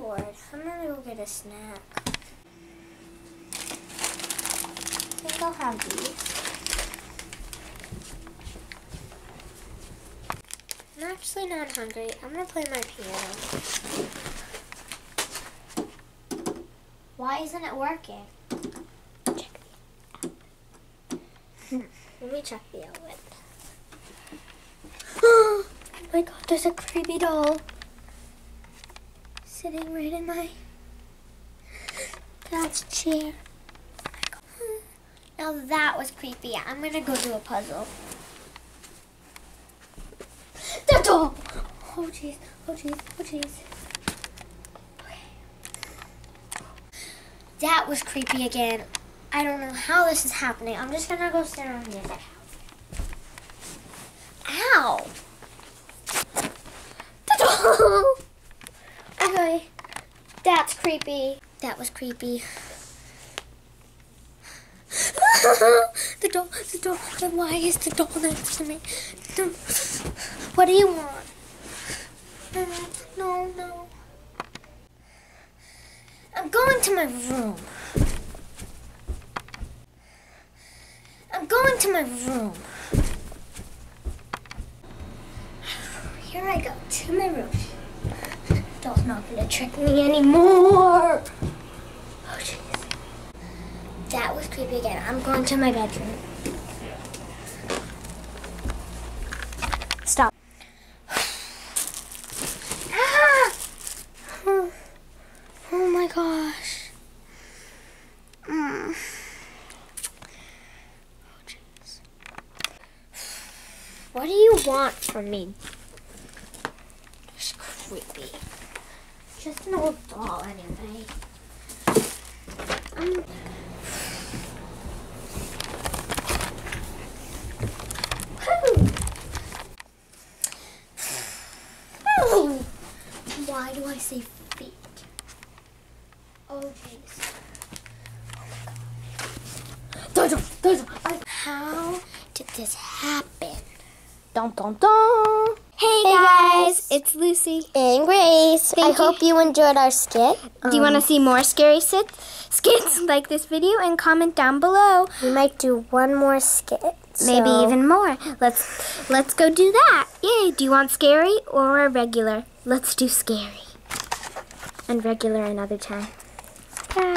bored. I'm gonna go get a snack. I think I'll have these. I'm actually not hungry. I'm gonna play my piano. Why isn't it working? Let me check the outlet. Oh my god, there's a creepy doll sitting right in my dad's chair. Now that was creepy. I'm gonna go do a puzzle. The doll! Oh jeez, oh jeez, oh jeez. Okay. That was creepy again. I don't know how this is happening. I'm just gonna go sit the house. Ow! The doll! That's creepy. That was creepy. the doll, the doll, why is the doll next to me? What do you want? No, no. I'm going to my room. I'm going to my room. Here I go to my room. Not gonna trick me anymore. Oh jeez. That was creepy again. I'm going to my bedroom. Stop. ah! Oh, oh my gosh. Mm. Oh, jeez. What do you want from me? Just creepy. Just an old doll anyway. Um, Why do I say feet? Oh jeez. Oh, my God. How did this happen? Dun dun dun! Hey, Hey guys. Guys, it's Lucy. And Grace. Thank I you. hope you enjoyed our skit. Do you want to um, see more scary sit- skits like this video and comment down below? We might do one more skit. Maybe so- even more. Let's let's go do that. Yay! Do you want scary or regular? Let's do scary. And regular another time. Bye.